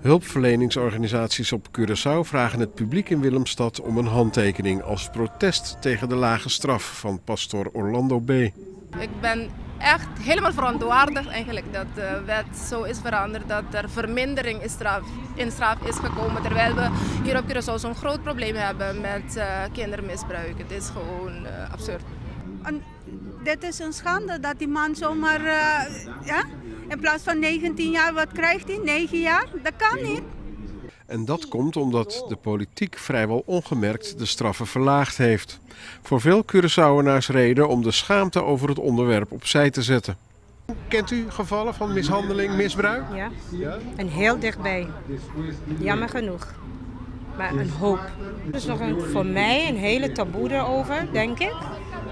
Hulpverleningsorganisaties op Curaçao vragen het publiek in Willemstad om een handtekening als protest tegen de lage straf van pastor Orlando B. Ik ben echt helemaal verontwaardigd eigenlijk dat de wet zo is veranderd dat er vermindering in straf, in straf is gekomen. Terwijl we hier op Curaçao zo'n groot probleem hebben met uh, kindermisbruik. Het is gewoon uh, absurd. En dit is een schande dat die man zomaar, uh, ja, in plaats van 19 jaar, wat krijgt hij? 9 jaar? Dat kan niet. En dat komt omdat de politiek vrijwel ongemerkt de straffen verlaagd heeft. Voor veel Curaçaoenaars reden om de schaamte over het onderwerp opzij te zetten. Kent u gevallen van mishandeling, misbruik? Ja, ja? en heel dichtbij. Jammer genoeg. Maar een hoop. Er is nog een, voor mij een hele taboe erover, denk ik.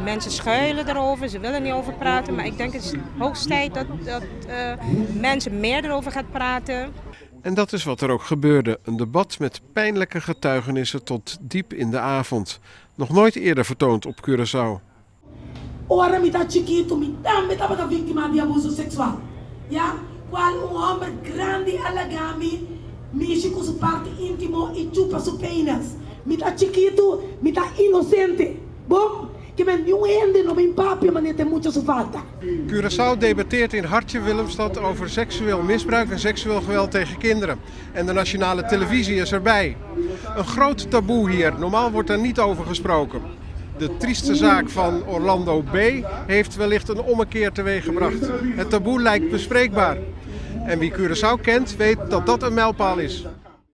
Mensen schuilen erover, ze willen niet over praten. Maar ik denk het is hoogst tijd dat, dat uh, mensen meer erover gaan praten. En dat is wat er ook gebeurde. Een debat met pijnlijke getuigenissen tot diep in de avond. Nog nooit eerder vertoond op Curaçao. Ja, qual um homem grande alagami, mexe com sua parte íntimo e chupa seu penas. Mi tá chiquito, mi tá inocente. Bom, que men ende no mijn papi, maar net mucho su falta. Curaçao debatteert in Hartje Willemstad over seksueel misbruik en seksueel geweld tegen kinderen. En de nationale televisie is erbij. Een groot taboe hier, normaal wordt daar niet over gesproken. De trieste zaak van Orlando B. heeft wellicht een ommekeer teweeggebracht. Het taboe lijkt bespreekbaar. En wie Curaçao kent, weet dat dat een mijlpaal is.